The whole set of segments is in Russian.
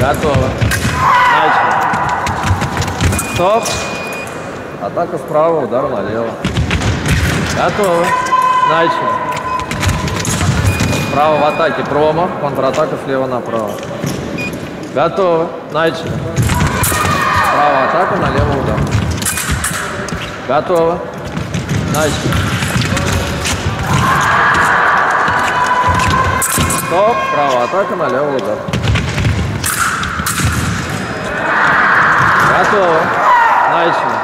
Готово. Начали. Стоп. Атака справа, удар налево. Готово. Начали. Справа в атаке промо, контратака слева направо. Готово. Начали. Справа атака, налево удар. Готово. Начали. Стоп. Справа атака, налево удар. Готово. Начали.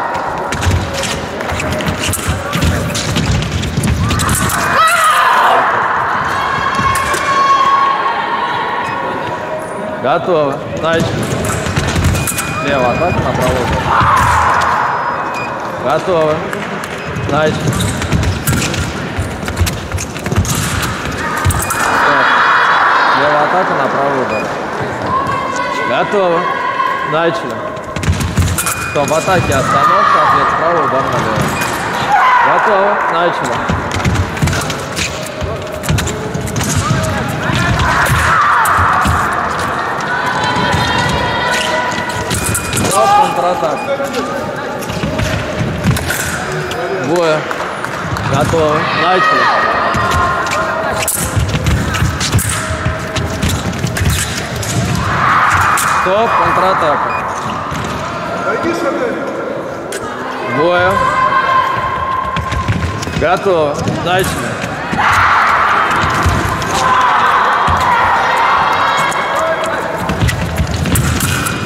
Готово. Начали. Слева атака, направо. Готово. Стоп. Слева атака, направо удар. Готово. Начали. Стоп, в атаке остановка, ответ справа, удар налево. Готово. Начали. Стоп, контратак. Двое. Готово. Начали. Стоп, контратака. Двое. Готово. Начали.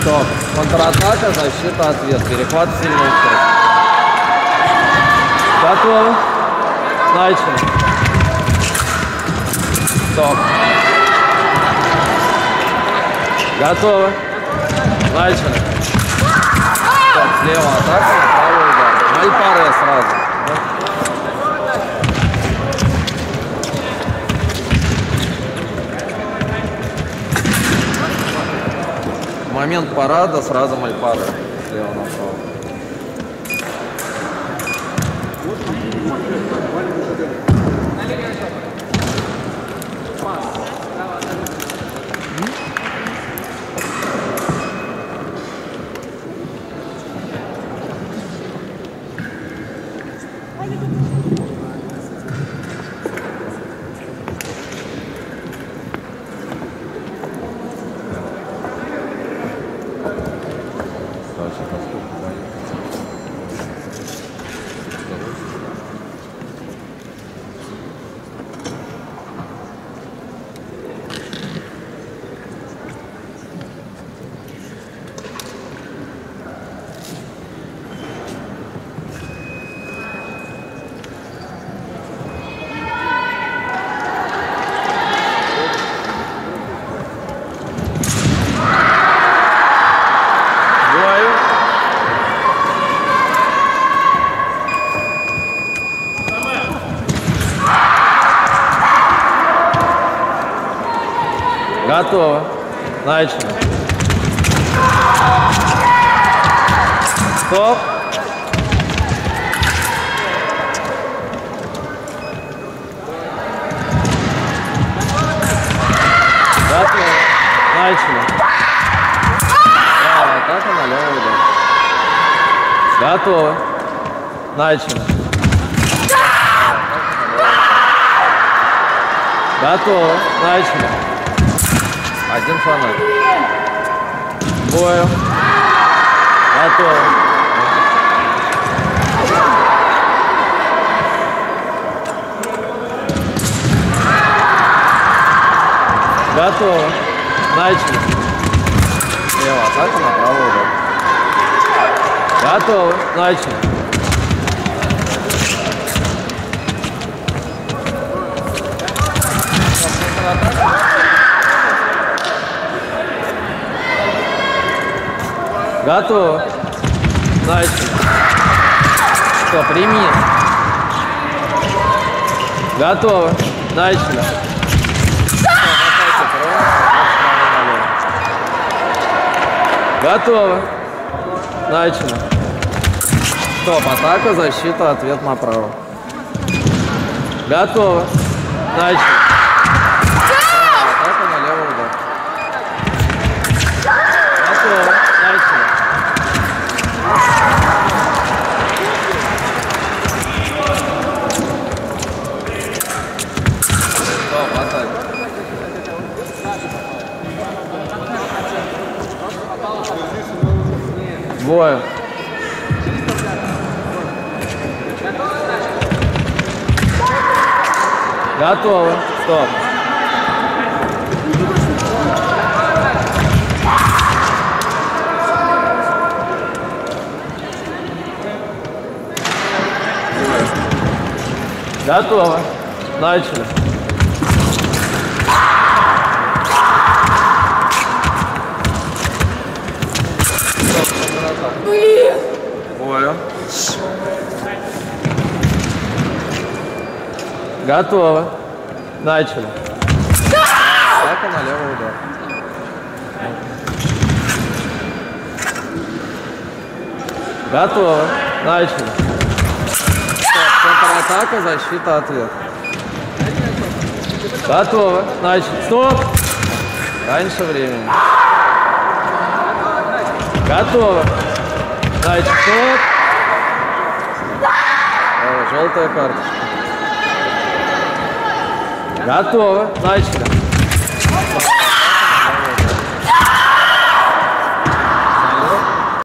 Стоп. Контратака, защита, ответ. Перехват, сильный часть. Готово. Начали. Стоп. Готово. Начали. Стоп. Слева атака, направо удар. Мальпаре сразу. В момент парада сразу мальпара. Слева направо. Бою. Готово. Начали. Стоп. Готово. Начали. Право атака, налево удар. Готово. Начали. Готово. Начали. Один фонарь. Бою. Готово. Готово. Начали. Слева атака, направо удар. Готово. Начали. Готово. Начали. Что, прими. Готово. Начали. Готово. Начали. Стоп, атака, защита, ответ направо. Готово. Начали. Бою. Готовы. Стоп. Готово. Начали. Готово. Начали. Так и налево удар. Готово. Начали. Контратака, защита, ответ. Готово. Начали. Стоп. Раньше времени. Готово. Значит, стоп. О, желтая карточка. Готово. Начали.